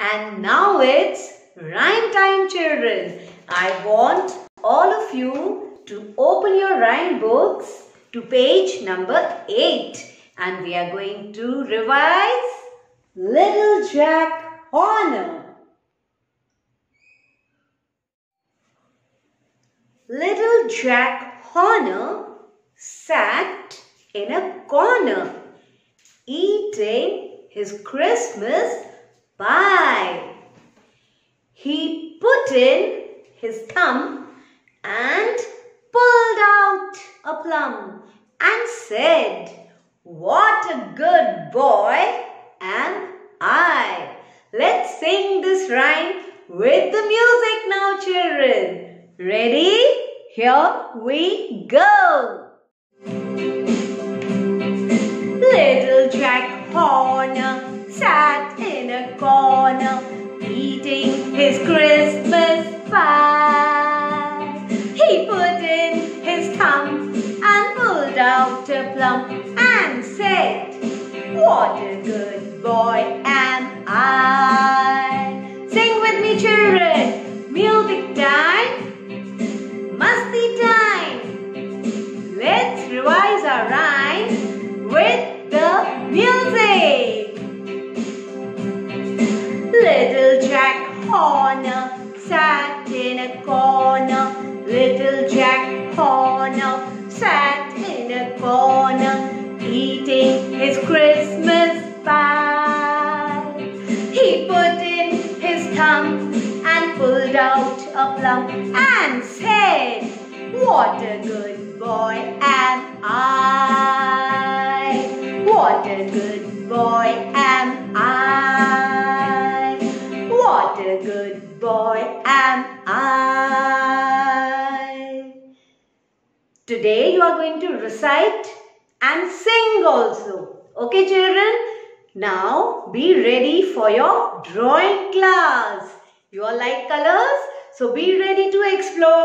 And now it's rhyme time children. I want all of you to open your rhyme books to page number 8 and we are going to revise Little Jack Horner. Little Jack Horner sat in a corner eating his Christmas pie. He put in his thumb and pulled out a plum and said, What a good boy am I. Let's sing this rhyme with the music now, children. Ready? Here we go. Little Jack Horner sat in a corner eating his Christmas pie. He put in his thumb and pulled out a plum and said, What a good boy am I. Sing with me children, music time, musty time. Let's revise our rhyme with the music. Little Jack Horner sat in a corner. Little Jack Horner sat in a corner eating his Christmas pie. He put in his thumb and pulled out a plum and said, What a good boy am I. What a good boy good boy am I. Today you are going to recite and sing also. Okay children? Now be ready for your drawing class. You all like colors? So be ready to explore